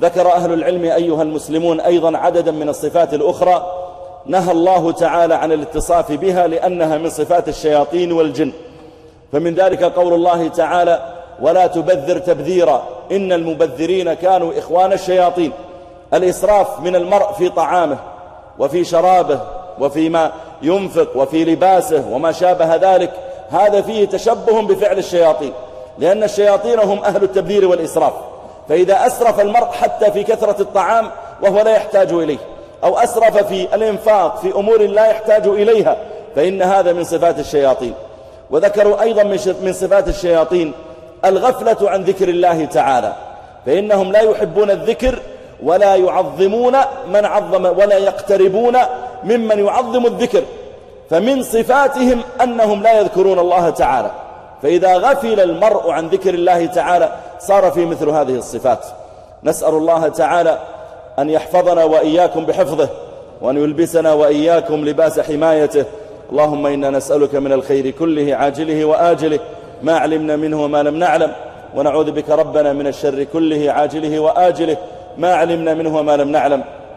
ذكر أهل العلم أيها المسلمون أيضا عددا من الصفات الأخرى نهى الله تعالى عن الاتصاف بها لأنها من صفات الشياطين والجن. فمن ذلك قول الله تعالى ولا تبذر تبذيرا إن المبذرين كانوا إخوان الشياطين. الإسراف من المرء في طعامه وفي شرابه وفيما ينفق وفي لباسه وما شابه ذلك هذا فيه تشبه بفعل الشياطين لأن الشياطين هم أهل التبذير والإسراف. فإذا أسرف المرء حتى في كثرة الطعام وهو لا يحتاج إليه أو أسرف في الإنفاق في أمور لا يحتاج إليها فإن هذا من صفات الشياطين. وذكروا أيضا من صفات الشياطين الغفلة عن ذكر الله تعالى فإنهم لا يحبون الذكر ولا يعظمون من عظم ولا يقتربون ممن يعظم الذكر فمن صفاتهم أنهم لا يذكرون الله تعالى. فإذا غفل المرء عن ذكر الله تعالى صار في مثل هذه الصفات. نسأل الله تعالى أن يحفظنا وإياكم بحفظه وأن يلبسنا وإياكم لباس حمايته. اللهم إنا نسألك من الخير كله عاجله وآجله ما علمنا منه وما لم نعلم. ونعوذ بك ربنا من الشر كله عاجله وآجله ما علمنا منه وما لم نعلم.